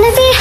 wanna be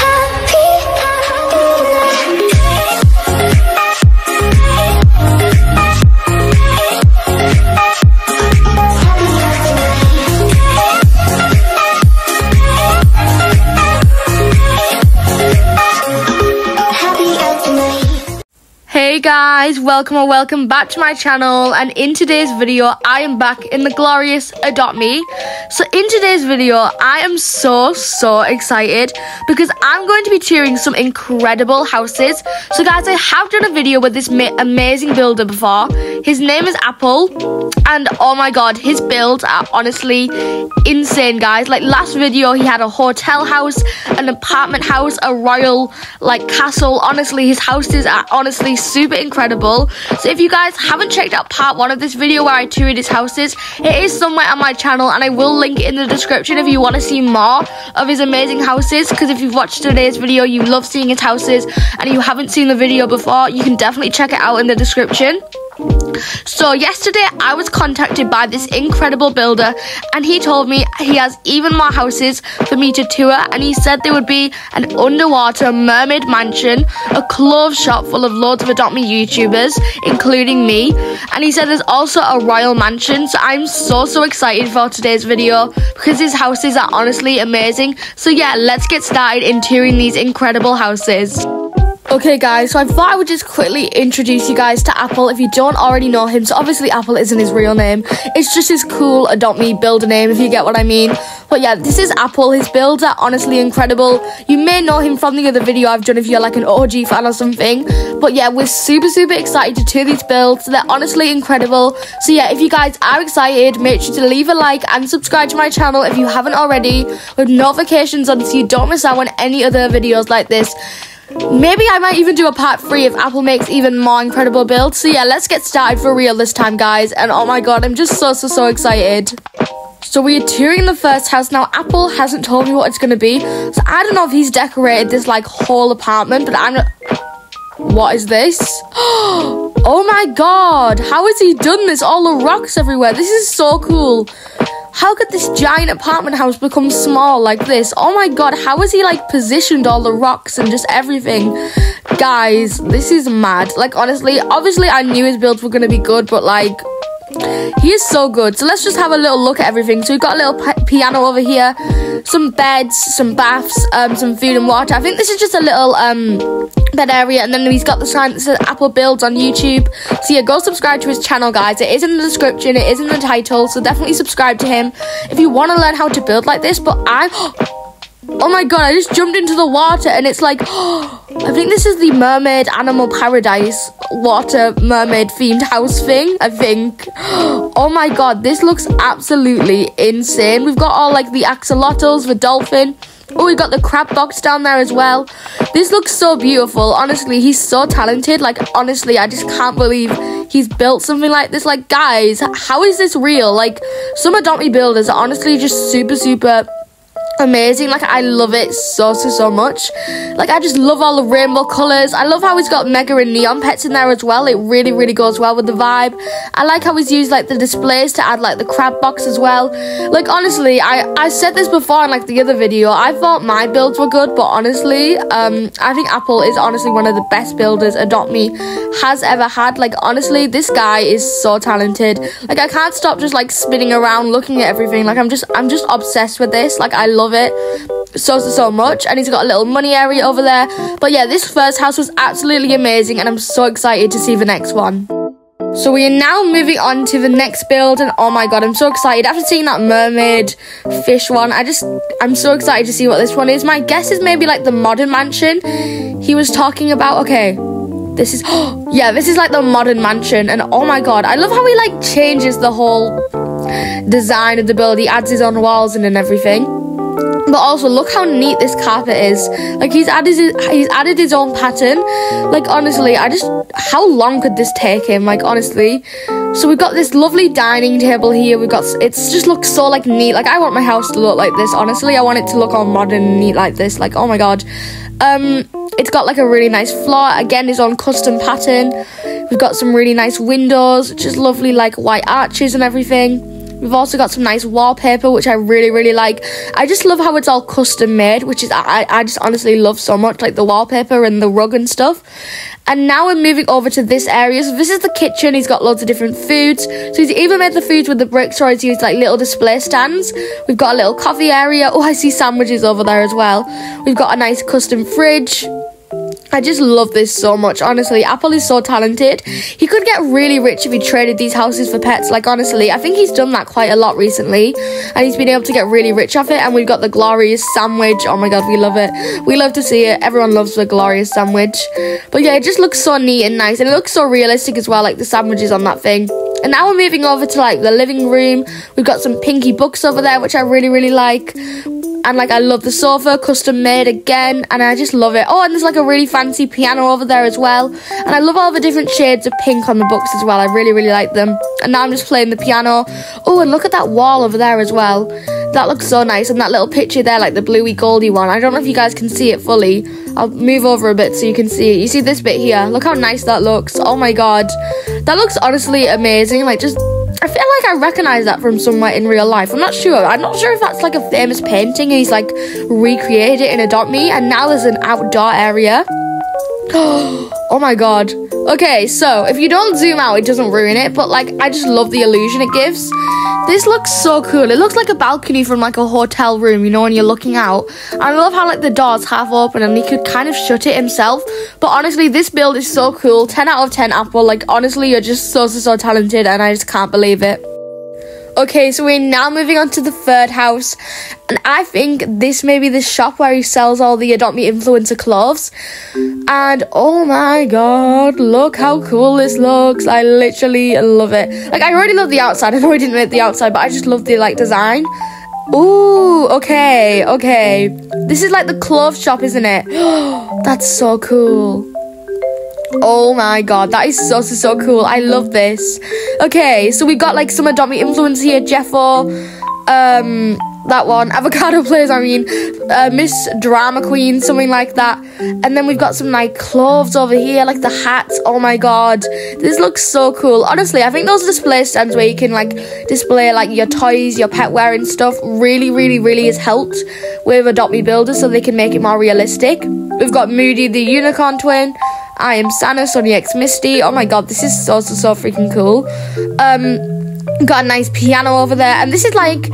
guys, welcome or welcome back to my channel and in today's video I am back in the glorious Adopt Me. So in today's video I am so so excited because I'm going to be touring some incredible houses. So guys I have done a video with this ma- amazing builder before. His name is Apple and oh my god his builds are honestly insane guys. Like last video he had a hotel house, an apartment house, a royal like castle. Honestly his houses are honestly super incredible. So if you guys haven't checked out part one of this video where I toured his houses, it is somewhere on my channel and I will link it in the description if you want to see more of his amazing houses. Because if you've watched today's video, you love seeing his houses and you haven't seen the video before, you can definitely check it out in the description. So yesterday I was contacted by this incredible builder and he told me he has even more houses for me to tour and he said there would be an underwater mermaid mansion, a clothes shop full of loads of Adopt Me YouTubers, including me, and he said there's also a royal mansion. So I'm so so excited for today's video because his houses are honestly amazing. So yeah, let's get started in touring these incredible houses. Okay, guys, so I thought I would just quickly introduce you guys to Apple if you don't already know him. So, obviously, Apple isn't his real name, it's just his cool Adopt Me builder name, if you get what I mean. But yeah, this is Apple. His builds are honestly incredible. You may know him from the other video I've done if you're like an OG fan or something. But yeah, we're super, super excited to do these builds. They're honestly incredible. So, yeah, if you guys are excited, make sure to leave a like and subscribe to my channel if you haven't already with notifications on so you don't miss out on any other videos like this. Maybe I might even do a part three if Apple makes even more incredible builds. So yeah, let's get started for real this time, guys. And oh my god, I'm just so, so, so excited. So we are touring the first house. Now, Apple hasn't told me what it's going to be. So I don't know if he's decorated this, like, whole apartment. But I'm... What is this? Oh my god. How has he done this? All the rocks everywhere. This is so cool. How could this giant apartment house become small like this? Oh my god, how has he like positioned all the rocks and just everything? Guys, this is mad. Like honestly, obviously I knew his builds were gonna be good, but like he is so good. So let's just have a little look at everything. So we've got a little piano over here, some beds, some baths, um, some food and water. I think this is just a little um bed area, and then he's got the sign that says Apple Builds on YouTube. So yeah, go subscribe to his channel, guys. It is in the description. It is in the title. So definitely subscribe to him if you want to learn how to build like this. But I. Oh my god, I just jumped into the water and it's like, I think this is the Mermaid Animal Paradise water mermaid themed house thing. I think. Oh my god, this looks absolutely insane. We've got all like the axolotls, the dolphin. Oh, we got the crab box down there as well. This looks so beautiful. Honestly, he's so talented. Like, honestly, I just can't believe he's built something like this. Like, guys, how is this real? Like, some Adopt Me builders are honestly just super, super amazing. Like I love it so so so much. Like I just love all the rainbow colours. I love how he's got mega and neon pets in there as well. It really really goes well with the vibe. I like how he's used like the displays to add like the crab box as well. Like honestly, I I said this before in like the other video. I thought my builds were good, but honestly, um, I think Apple is honestly one of the best builders Adopt Me has ever had. Like honestly, this guy is so talented. Like I can't stop just like spinning around looking at everything. Like I'm just I'm just obsessed with this. Like I love it. So so so much. And he's got a little money area over there. But yeah this first house was absolutely amazing and i'm so excited to see the next one. So we are now moving on to the next build and oh my god i'm so excited. After seeing that mermaid fish one i just i'm so excited to see what this one is. My guess is maybe like the modern mansion. He was talking about okay this is oh, yeah this is like the modern mansion. And oh my god i love how he like changes the whole design of the build. He adds his own walls in and everything but also look how neat this carpet is. Like he's added his, he's added his own pattern. Like honestly i just how long could this take him? Like honestly. So we've got this lovely dining table here. We've got it's just looks so like neat. Like i want my house to look like this. Honestly i want it to look all modern and neat like this. Like oh my god. Um it's got like a really nice floor. Again his own custom pattern. We've got some really nice windows just lovely like white arches and everything We've also got some nice wallpaper, which I really, really like. I just love how it's all custom made, which is I, I just honestly love so much, like the wallpaper and the rug and stuff. And now we're moving over to this area. So this is the kitchen. He's got loads of different foods. So he's even made the foods with the bricks or he's used like little display stands. We've got a little coffee area. Oh, I see sandwiches over there as well. We've got a nice custom fridge. I just love this so much. Honestly, Apple is so talented. He could get really rich if he traded these houses for pets. Like, honestly, I think he's done that quite a lot recently. And he's been able to get really rich off it. And we've got the glorious sandwich. Oh my god, we love it. We love to see it. Everyone loves the glorious sandwich. But yeah, it just looks so neat and nice. And it looks so realistic as well, like the sandwiches on that thing. And now we're moving over to like the living room. We've got some pinky books over there, which I really, really like and like I love the sofa, custom made again, and I just love it. Oh, and there's like a really fancy piano over there as well, and I love all the different shades of pink on the books as well. I really, really like them. And now I'm just playing the piano. Oh, and look at that wall over there as well. That looks so nice, and that little picture there, like the bluey goldy one. I don't know if you guys can see it fully. I'll move over a bit so you can see it. You see this bit here? Look how nice that looks. Oh my god, that looks honestly amazing. Like just I feel like I recognize that from somewhere in real life. I'm not sure. I'm not sure if that's like a famous painting and he's like recreated it in Adopt Me and now there's an outdoor area. oh my god. Okay, so if you don't zoom out, it doesn't ruin it, but like I just love the illusion it gives. This looks so cool. It looks like a balcony from like a hotel room, you know, when you're looking out. And I love how like the door's half open and he could kind of shut it himself. But honestly, this build is so cool. 10 out of 10 Apple. Like honestly, you're just so so so talented and I just can't believe it. Okay, so we're now moving on to the third house, and I think this may be the shop where he sells all the Adopt Me influencer clothes. And oh my god, look how cool this looks! I literally love it. Like I already love the outside. I know I didn't make the outside, but I just love the like design. Ooh, okay, okay. This is like the clothes shop, isn't it? That's so cool. Oh my god, that is so, so, so cool. I love this. Okay, so we've got like some Adopt Me influence here. Jeffo, um, that one. Avocado Players, I mean. Uh, Miss Drama Queen, something like that. And then we've got some like clothes over here, like the hats. Oh my god. This looks so cool. Honestly, I think those display stands where you can like display like your toys, your pet wear and stuff really, really, really has helped with Adopt Me Builder so they can make it more realistic. We've got Moody the Unicorn Twin. I am Sana, Sonny X Misty. Oh my god, this is so, so, freaking cool. Um, got a nice piano over there. And this is like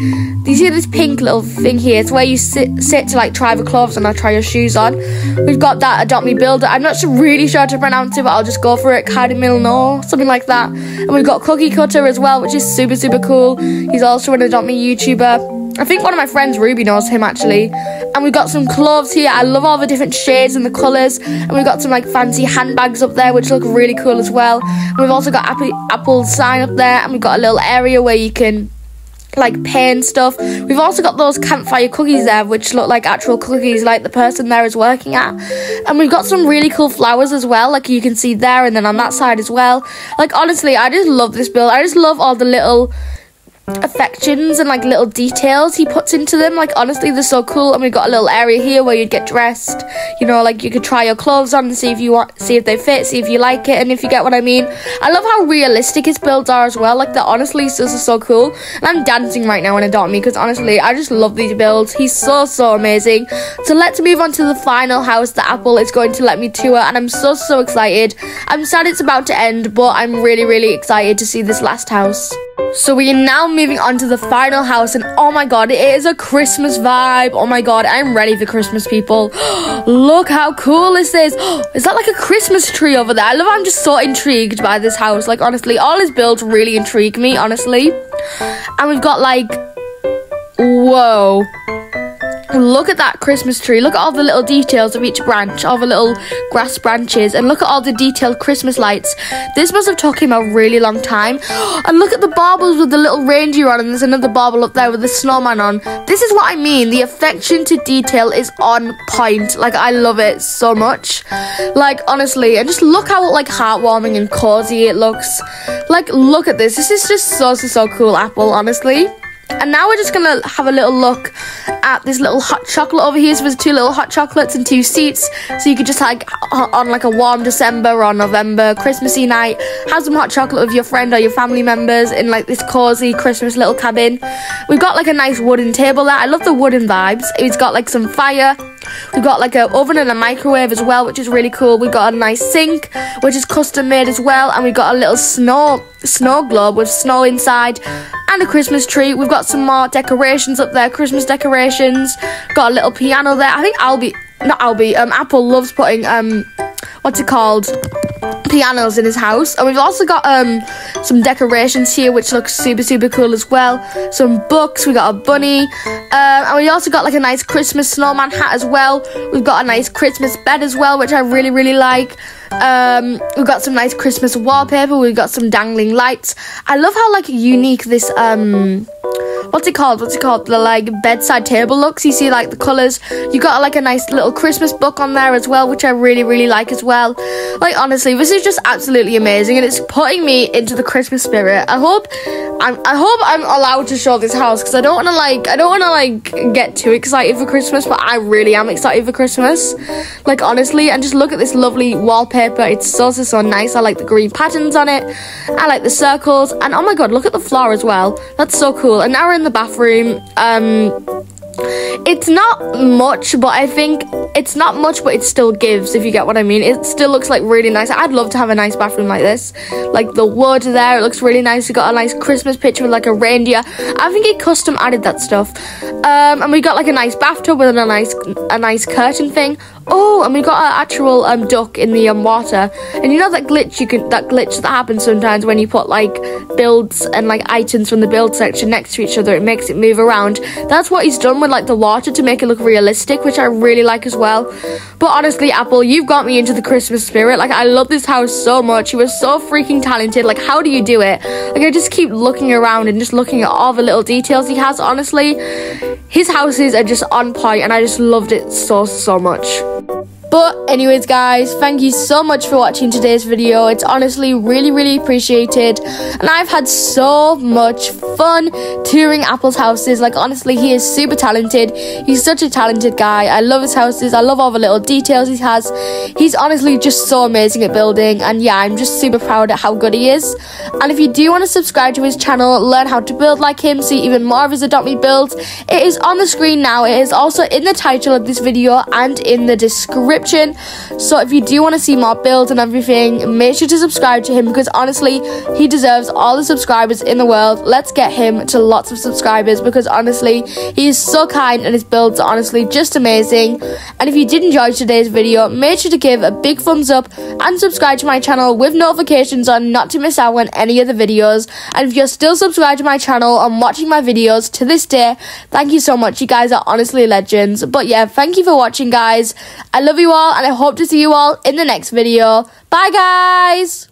you see this pink little thing here? It's where you sit sit to like try the clothes and I'll try your shoes on. We've got that adopt me builder. I'm not really sure how to pronounce it but I'll just go for it. Cardi no something like that. And we've got cookie cutter as well which is super super cool. He's also an adopt me YouTuber I think one of my friends, Ruby, knows him actually. And we've got some clothes here. I love all the different shades and the colours. And we've got some like fancy handbags up there, which look really cool as well. And we've also got Apple, Apple sign up there. And we've got a little area where you can like paint stuff. We've also got those campfire cookies there, which look like actual cookies, like the person there is working at. And we've got some really cool flowers as well, like you can see there, and then on that side as well. Like honestly, I just love this build. I just love all the little affections and like little details he puts into them. Like honestly, they're so cool. And we've got a little area here where you'd get dressed. You know, like you could try your clothes on and see if you want, see if they fit, see if you like it, and if you get what I mean. I love how realistic his builds are as well. Like they're honestly so so so cool. And I'm dancing right now in Adopt Me because honestly, I just love these builds. He's so so amazing. So let's move on to the final house that Apple is going to let me tour, and I'm so so excited. I'm sad it's about to end, but I'm really really excited to see this last house. So we are now moving on to the final house, and oh my god, it is a Christmas vibe. Oh my god, I'm ready for Christmas, people. Look how cool this is. is that like a Christmas tree over there? I love I'm just so intrigued by this house. Like, honestly, all his builds really intrigue me, honestly. And we've got like, whoa. Look at that Christmas tree. Look at all the little details of each branch, all the little grass branches, and look at all the detailed Christmas lights. This must have took him a really long time. And look at the baubles with the little reindeer on, and there's another bauble up there with the snowman on. This is what I mean. The affection to detail is on point. Like, I love it so much. Like, honestly, and just look how, like, heartwarming and cozy it looks. Like, look at this. This is just so, so, so cool, Apple, honestly. And now we're just gonna have a little look at this little hot chocolate over here. So there's two little hot chocolates and two seats, so you could just like uh, on like a warm December or November Christmassy night, have some hot chocolate with your friend or your family members in like this cozy Christmas little cabin. We've got like a nice wooden table there. I love the wooden vibes. It's got like some fire. We've got like an oven and a microwave as well, which is really cool. We've got a nice sink, which is custom made as well, and we've got a little snow snow globe with snow inside and a Christmas tree. We've got some more decorations up there, Christmas decorations. Got a little piano there. I think Alby, not Alby, um, Apple loves putting um, what's it called? Pianos in his house. And we've also got um some decorations here which looks super super cool as well. Some books we got a bunny. Um, and we also got like a nice christmas snowman hat as well. We've got a nice christmas bed as well which i really really like. Um, we've got some nice christmas wallpaper. We've got some dangling lights. I love how like unique this um what's it called? What's it called? The like bedside table looks. You see like the colours. You got like a nice little Christmas book on there as well, which I really really like as well. Like honestly, this is just absolutely amazing, and it's putting me into the Christmas spirit. I hope I'm. I hope I'm allowed to show this house because I don't want to like. I don't want to like get too excited for Christmas, but I really am excited for Christmas. Like honestly, and just look at this lovely wallpaper. It's so so so nice. I like the green patterns on it. I like the circles, and oh my god, look at the floor as well. That's so cool. And now we're in the bathroom. Um, it's not much, but I think it's not much, but it still gives, if you get what I mean. It still looks like really nice. I'd love to have a nice bathroom like this. Like the wood there, it looks really nice. We got a nice Christmas picture with like a reindeer. I think it custom added that stuff. Um, and we got like a nice bathtub with a nice a nice curtain thing. Oh, and we got an actual um, duck in the um, water. And you know that glitch you can that glitch that happens sometimes when you put like builds and like items from the build section next to each other, it makes it move around. That's what he's done with like the water to make it look realistic, which I really like as well. But honestly, Apple, you've got me into the Christmas spirit. Like I love this house so much. You was so freaking talented. Like how do you do it? Like I just keep looking around and just looking at all the little details he has. Honestly, his houses are just on point and I just loved it so so much. But anyways guys, thank you so much for watching today's video. It's honestly really really appreciated and I've had so much fun touring Apple's houses. Like honestly, he is super talented. He's such a talented guy. I love his houses. I love all the little details he has. He's honestly just so amazing at building and yeah, I'm just super proud at how good he is. And if you do want to subscribe to his channel, learn how to build like him, see even more of his Adopt Me builds, it is on the screen now. It is also in the title of this video and in the description description. So if you do want to see more builds and everything, make sure to subscribe to him because honestly, he deserves all the subscribers in the world. Let's get him to lots of subscribers because honestly, he is so kind and his builds are honestly just amazing. And if you did enjoy today's video, make sure to give a big thumbs up and subscribe to my channel with notifications on not to miss out on any of the videos. And if you're still subscribed to my channel and watching my videos to this day, thank you so much. You guys are honestly legends. But yeah, thank you for watching, guys. I love you all and I hope to see you all in the next video. Bye guys!